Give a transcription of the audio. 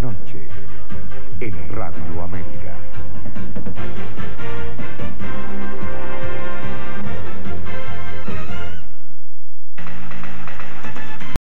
noche en Radio América.